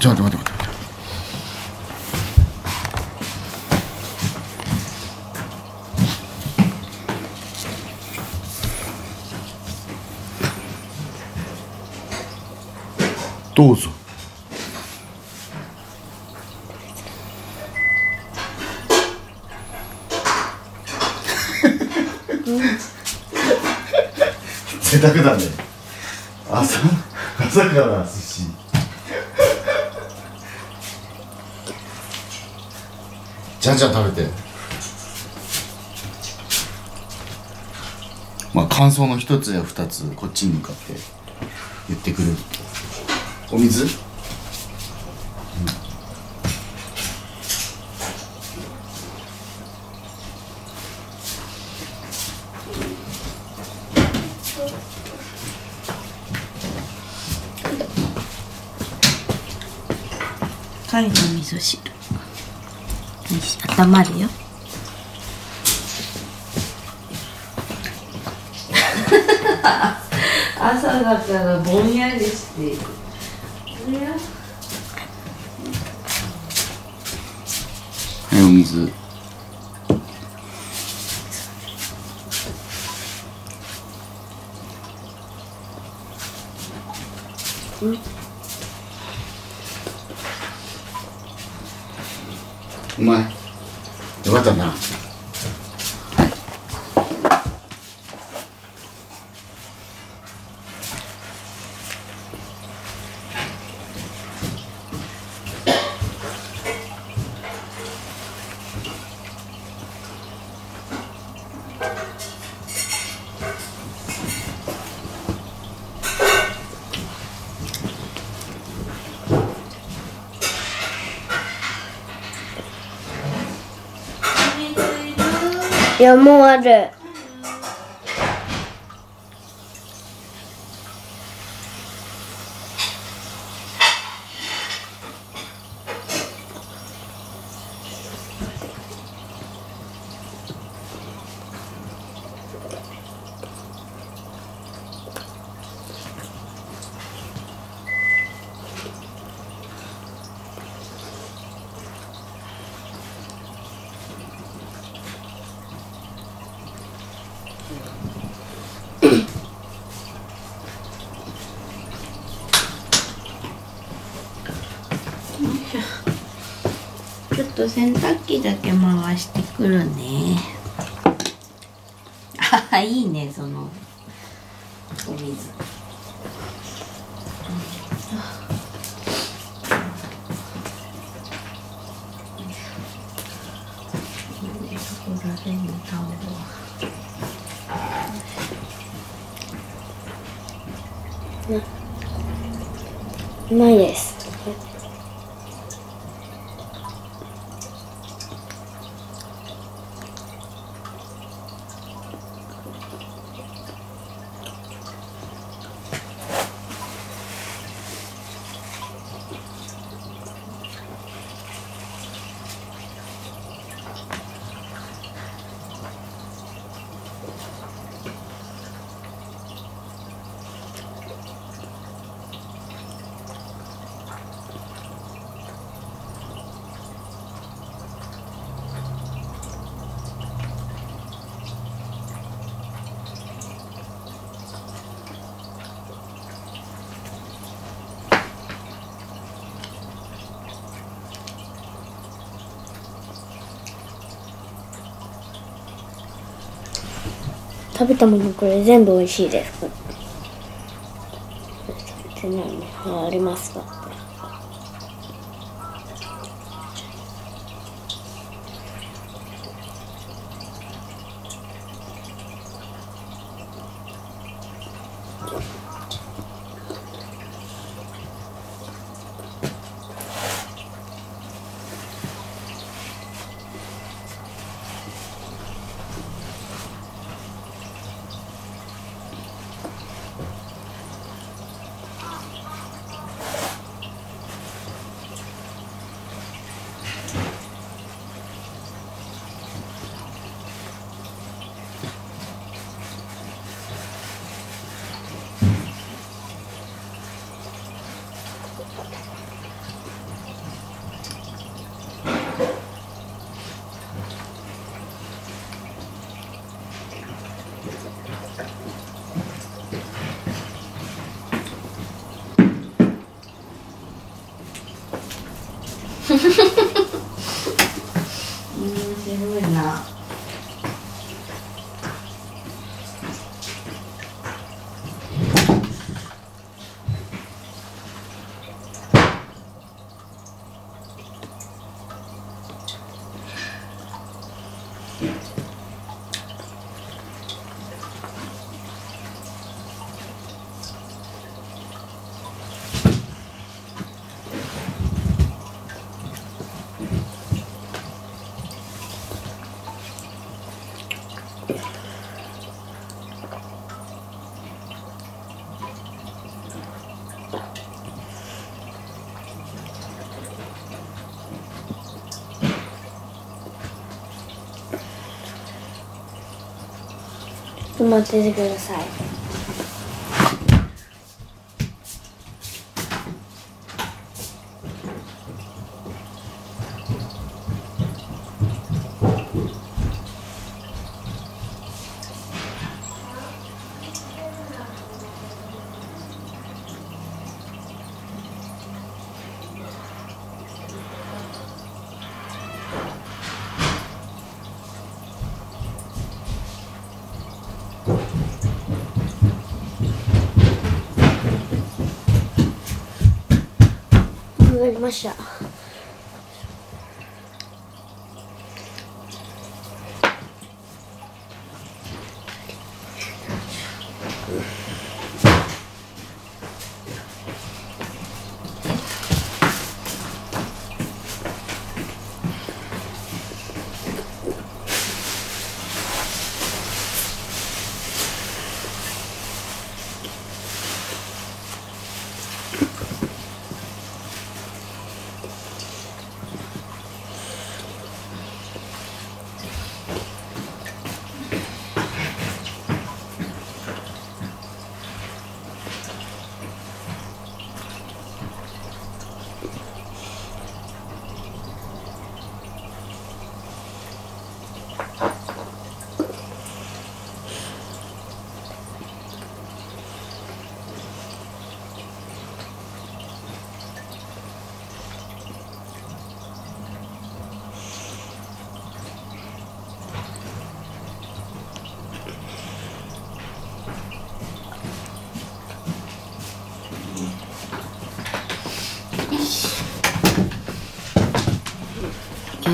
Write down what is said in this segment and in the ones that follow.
ちょっと待って待って待って。どうぞ。贅沢だね。朝朝から寿司。じゃんじゃん食べて。まあ感想の一つや二つこっちに向かって言ってくれる。お水、うん貝の味噌汁よし温まるよ朝だからぼんやりしているはいお水ううまい。よかったな。いや ちょっと洗濯機だけ回してくるね。ああいいねそのお水。そこら辺にタオルはないです食べたものこれ全部美味しいです。って何あありますか待っててください。わかりましたよ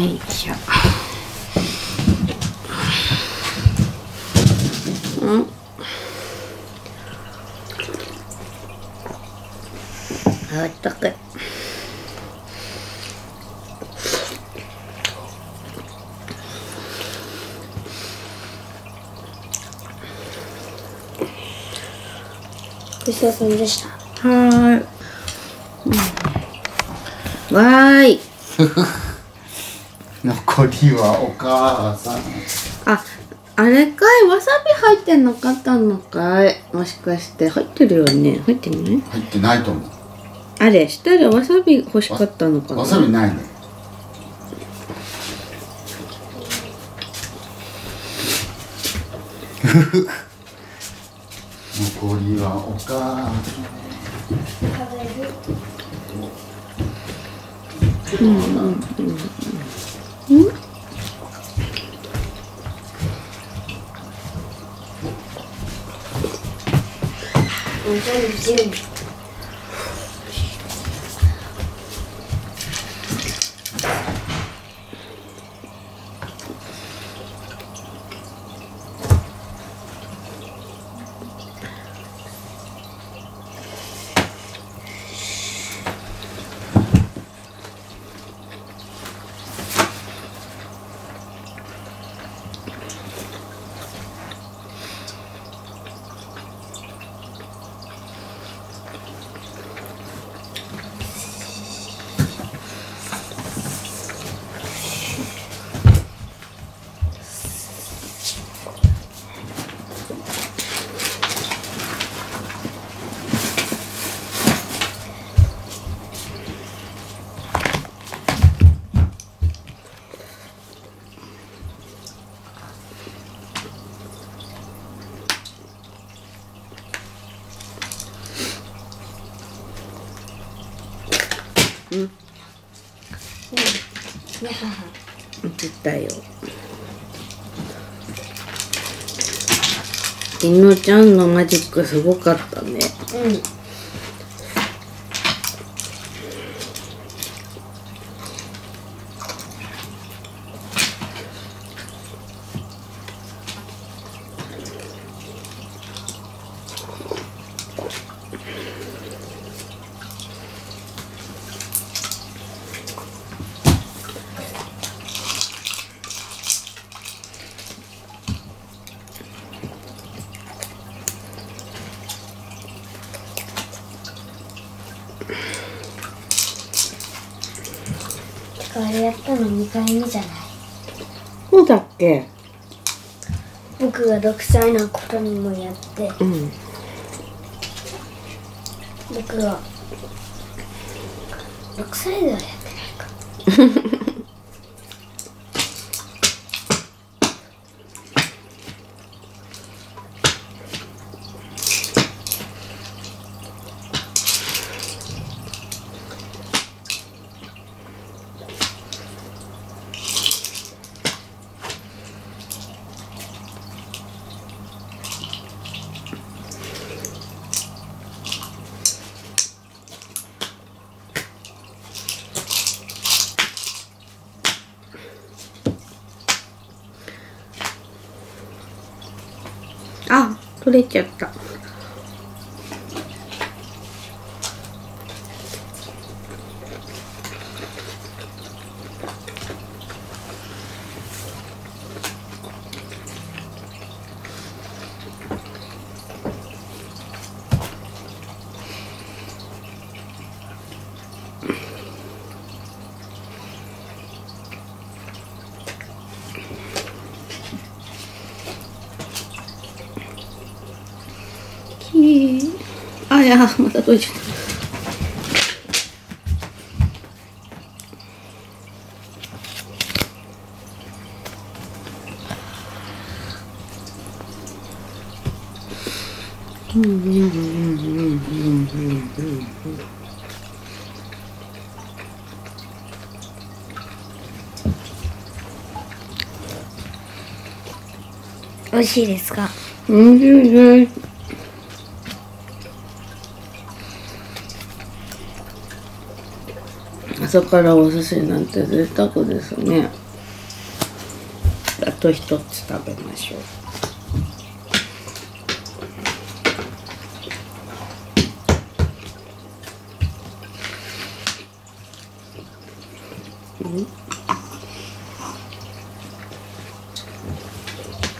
いしょうん。あったかい。ごちそうさまでした。はーい、うん、わーい 残りはお母さん。ああれかい？わさび入ってなかったのかい？もしかして。入ってるよね。入ってない？入ってないと思う。あれしたらわさび欲しかったのかな？わさびないね。残りはお母さん。全部全部ねたよ。りのちゃんのマジックすごかったね。うん。あれやったの2回目じゃない？そうだっけ？僕が6歳の頃にもやって。うん。僕が6歳ではやってないか あ取れちゃったきれいあいやまた閉じた美味しいですか？うんしいです。朝からお寿司なんて贅沢ですね。あと一つ食べましょう。